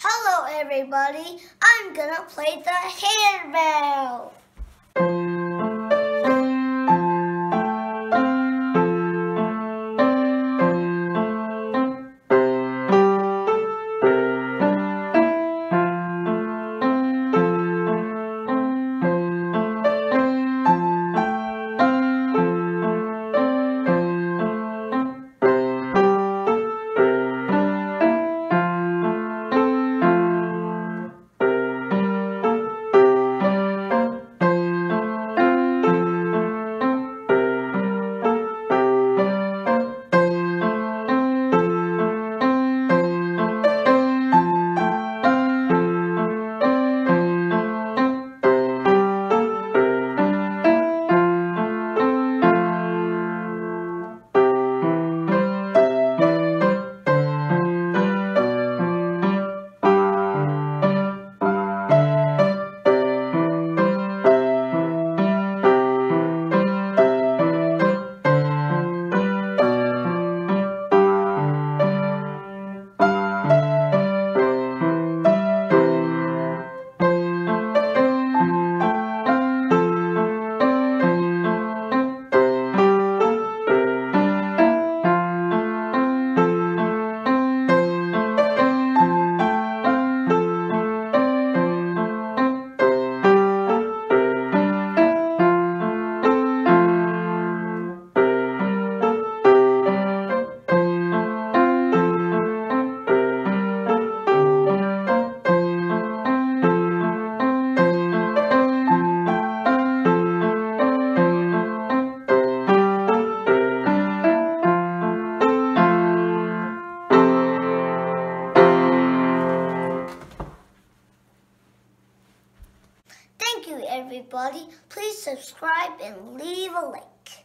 Hello, everybody. I'm gonna play the handbell. Thank you, everybody. Please subscribe and leave a like.